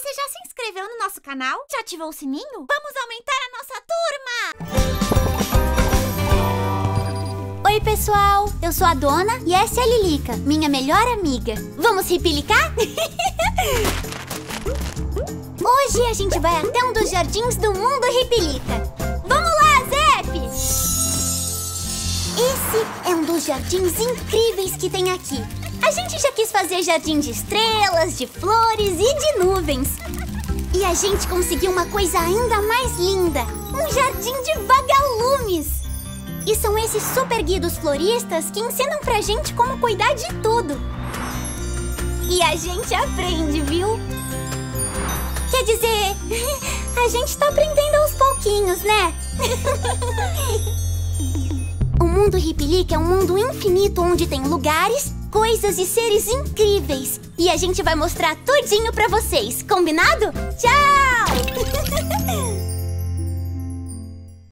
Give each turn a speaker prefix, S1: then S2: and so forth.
S1: Você já se inscreveu no nosso canal? Já ativou o sininho? Vamos aumentar a nossa turma!
S2: Oi, pessoal! Eu sou a Dona e essa é a Lilica, minha melhor amiga. Vamos ripilicar? Hoje a gente vai até um dos jardins do mundo Ripilica. Vamos lá, Zep! Esse é um dos jardins incríveis que tem aqui. A gente já quis fazer jardim de estrelas, de flores e de nuvens. E a gente conseguiu uma coisa ainda mais linda: um jardim de vagalumes. E são esses super guidos floristas que ensinam pra gente como cuidar de tudo. E a gente aprende, viu? Quer dizer, a gente tá aprendendo aos pouquinhos, né? o mundo Ripilica é um mundo infinito onde tem lugares, coisas e seres incríveis. E a gente vai mostrar tudinho pra vocês, combinado? Tchau!